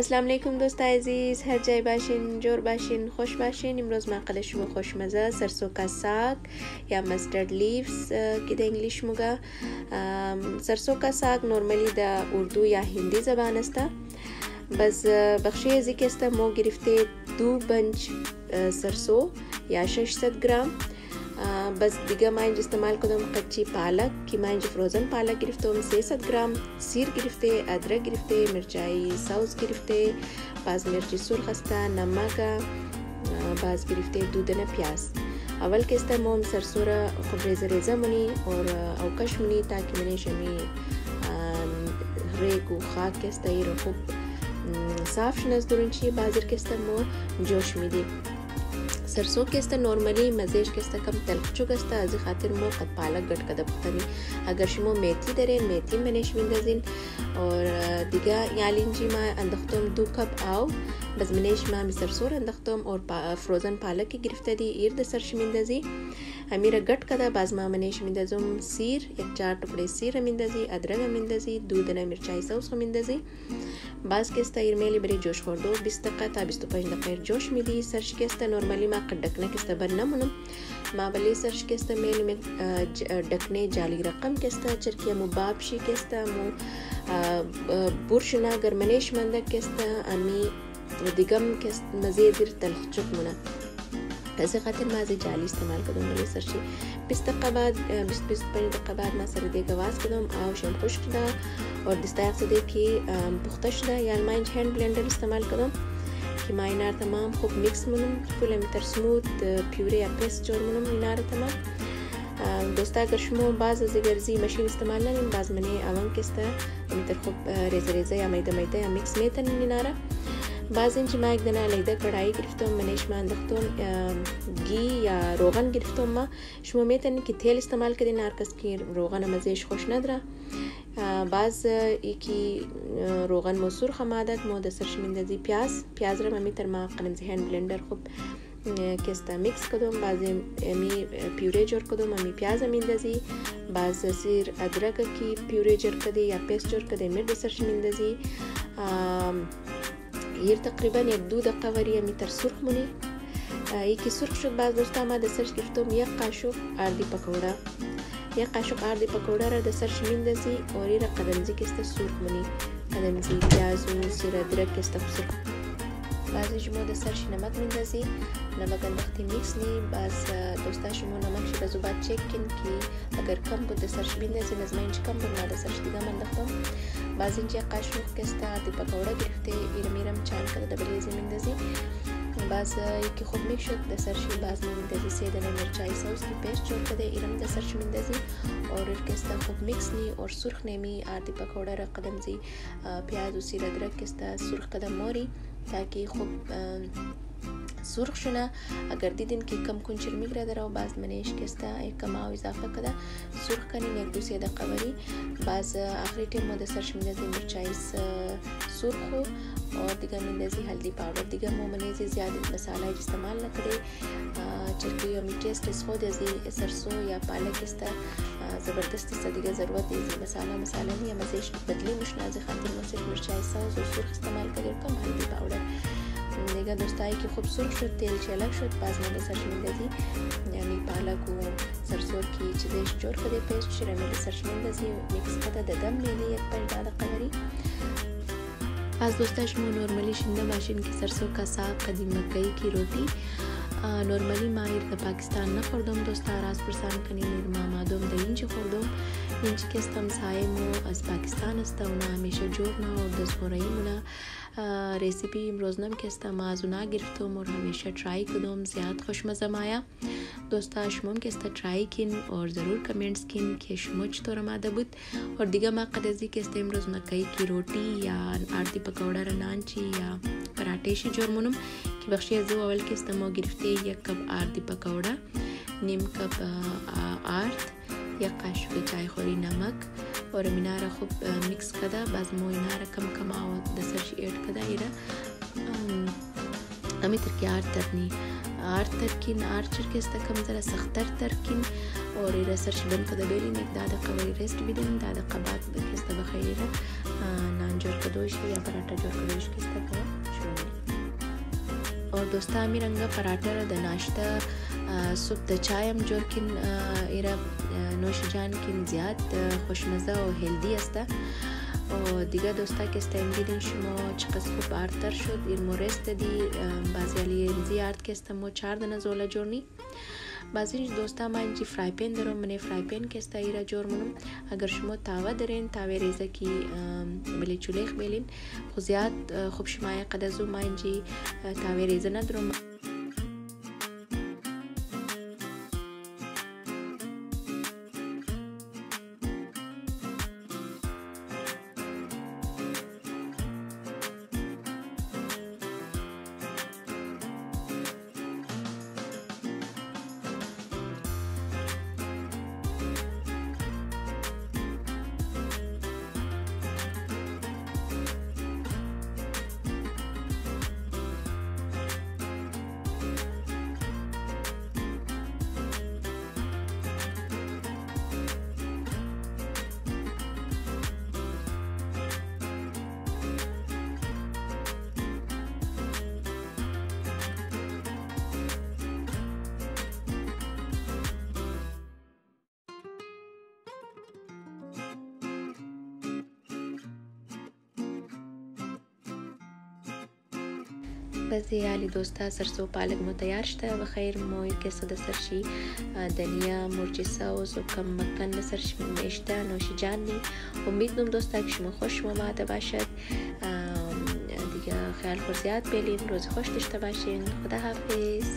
अस्सलाम वालेकुम दोस्त عزیز هر جای باشین جور باشین خوش باشین امروز مقاله شما خوشمزه سرسو کا ساگ یا مسترد لیفز کې د انګلیش موګه سرسو کا ساگ نورمالی د اردو یا هندی زبان است بس بخشی ازی که است مو گرفته دو بنچ سرسو یا 600 گرم بس دیگه من اینجا استعمال کدم قچی پالک که من اینجا فروزن پالک گرفتم 300 گرم سیر گرفته ادرک گرفته مرچای سوز گرفته باز مرچی سرخ است نمک باز گرفته دو دنه پیاز اول که استمام سرسور خوب ریزه ریزه منی اور اوکش منی تاکه منی شمی ریگ و خاک است رو خوب صاف شنه از درونچی بازر که استمام جوش میدی सरसों किस्ता नॉर्मली मज़ेज किस्ता कम तलखचु किस्ता अज खातिर मो कद पालक गट कदम तनी अगर शिमो मेथी दरे मेथी मने शमिंदजिन और दिगा यालिन जी मा अंदख्तम दो कप आव बस मने शमा मी सरसोर अंदख्तम और पा, फ्रोजन पालक की गिरफ्ता दी इर्द सर शमिंदजी अमीरा गट कदा बाज मा मने शमिंदजुम सीर एक चार टुकड़े सीर अमिंदजी अदरक अमिंदजी दूध ना मिर्चाई सौस अमिंदजी ba'zi iyirma jo'sh urdi u bitta daqiqa to bistu besh daqiqa jo'sh mili sarch kesda normali ma dakne kesda barnamunum ma bali sarch kesda meli me dakne jali raqam kesda chirkiya mu babshi kesda mu uh, uh, burshna garmanesh manda kesda ami digam kest mazid ir talhchuk muna صيغه الماضي جعل استعمال کدوم لري سرچی بستقه بعد بستقه دقیقه بعد ما سر دیگه واس کدوم او شم خوش کده اور دستا اقصده که پخته شده یا الماین هند بلندر استعمال کدوم که ما اینار تمام خوب میکس مونم کل متر سموت پیوره یا پیست جور مونم اینار تمام دوستا اگر شما بعض از گرزی ماشین استعمال نین بعض منی اوان کسته متر خوب ریزه ریزه یا میده میده یا میکس میتن ایناره بعض اینکه من یک دنه علیده کڑایی گرفتم منش من انداختم گی یا روغن گرفتم ما شما میتونید که تیل استعمال کردین هر کس که روغن مزهش خوش نداره بعض یکی روغن مو سرخ مادت مو د سرش میندازی پیاز پیاز را می تر ما قلم ذهن بلندر خوب کستا میکس کدوم بعض می پیوری جور کدوم می پیاز میندازی بعض سیر ادرک کی پیوری جور کدی یا پیست جور کدی می د سرش میندازی تغییر تقریبا یک دو دقیقه وری میتر سرخ مونه یکی سرخ شد بعد دوستا ما در سرش گرفتم یک قاشق اردی پکوڑا یک قاشق اردی پکوڑا را در سرش میندازی اور را قدمزی کسته سرخ مونی قدمزی پیاز و سیره درک کسته سرخ بعضی شما در سرش نمک میندازی نمک انداختی میکس نی بعض دوستا شما نمک شی بازو بعد چک کن که اگر کم بود در سرش میندازی نزمینش کم بود ما در سرش دیگه انداختم Bazınca Qaşmoq-Kesta Dipakavra girifte İrmiram Çankırı'da bile zemindezi. bazı که خوب میشد در سرش باز میندازی سه دانه مرچای سوس کی پیست جوړ کده ایرم در سرش میندازی اور ارکستا خوب میکس نی اور سرخ نمی آردی پکوڑا را قدم زی پیاز و سیر ادرک کستا سرخ قدم موری تاکي خوب سرخ شونه اگر دیدین که کم کنچر میگره داره و بعض منه اشکسته کما او اضافه کده سرخ کنین یک دوسیه ده قوری بعض آخری تیم ما سرش میندازیم مرچایس سرخ और دیگه میندازی هلدی پاودر دیگه مومنه زی زیاد مساله استعمال نکړي چې یو میټه سټس خو دې سرسو یا پالک است زبردست است دیگه ضرورت دې مساله مساله نه مزه بدلی مشنازه خاطر نو صرف مرچای ساز او سرخ استعمال کړي کم هلدی پاودر دیگه دوستایی که خوب سرخ شد تیل چلک شد باز ملی سرشنیدازی یعنی پالک و سرسور کی چیزش جور خود پیست شده ملی سرشنیدازی و میکس قطع ددم میلی یک پر داد قدری از دوستش مو نورمالی شنده باشین که سرسو کساب قدیم مکهی کی روتی نورمالی ما ایر ده پاکستان نخوردم دوستا راز پرسان کنین ایر ما مادم ده اینچ خوردم اینچ کستم سایمو از پاکستان است و نه همیشه جور نه و دزورایمو نه रेसिपी रोज़ नम के माज़ुना गिरफ्तम और हमेशा ट्राई कदम ज़्यादा खुश मज़माया दोस्ता शुमम के स्ता ट्राई किन और ज़रूर कमेंट्स किन के शुमुच तो रमा दबुत और दिगा माँ कदजी के स्ते रोज़ मकई की रोटी या आरती पकौड़ा रनानची या पराठे शी जोरमुनम कि बख्शी अजू अवल के स्तमो गिरफ्ते या कप आरती पकौड़ा निम कप आर्थ یک قاشق چای خوری نمک اور اینا را خوب میکس کده بعد مو اینا را کم کم او د سرش ایڈ کده ایره امی ترکی آر ترنی آر ترکین آر چرکسته کم زره سختر ترکین اور ایره سرش بند کده بیلین یک داده قوری ریست بیدن داده قبات بکسته بخیره نان جور کدوش یا پراتا جور کدوش کسته که شروع اور دوستا می رنگه پراتا را د ناشته سوپ د چایم جوړ کین ایره نوشیجان کین زیاد خوشمزه و هلدی است و دیگه دوستا که استیم دیدین شما چقدر خوب ارتر شد ایر مورست دی بعضی علی ارزی ارت که استم و چار دنه زوله جورنی بعضی دوستا ما اینجی فرای پین دارم منه فرای پین که استا ایره جور منم اگر شما تاوه دارین تاوه ریزه که بلی چولیخ بیلین خو زیاد خوب شما قدزو ما اینجی تاوه ریزه ندارم بەزی علی دۆستا سەرسۆ پالک متەیارشتە بە خیر مۆی کێسە دەسەرشی دەنیا مرجیسا و زۆکەم مەکەن لەسەر شمێشتا نوشیجاننی امیدم دۆستاکیشمە خۆشمە مادە باشد. خیال خورزیات بێلین ڕۆزی خۆش دشتە باشین خدا حافظ.